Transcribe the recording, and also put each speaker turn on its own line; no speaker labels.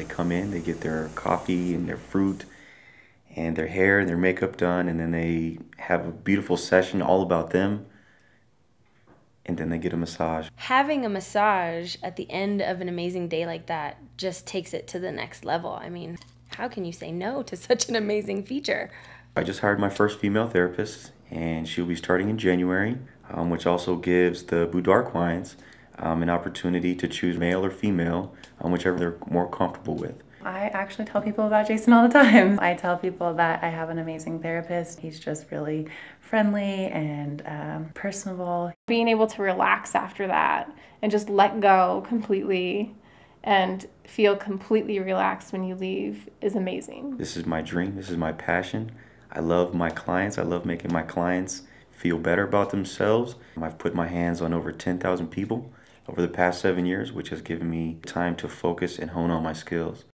they come in, they get their coffee and their fruit and their hair and their makeup done, and then they have a beautiful session all about them, and then they get a massage.
Having a massage at the end of an amazing day like that just takes it to the next level. I mean, how can you say no to such an amazing feature?
I just hired my first female therapist, and she'll be starting in January, um, which also gives the boudoir clients um, an opportunity to choose male or female, um, whichever they're more comfortable with.
I actually tell people about Jason all the time. I tell people that I have an amazing therapist. He's just really friendly and um, personable.
Being able to relax after that and just let go completely and feel completely relaxed when you leave is amazing.
This is my dream. This is my passion. I love my clients. I love making my clients feel better about themselves. I've put my hands on over 10,000 people over the past seven years, which has given me time to focus and hone on my skills.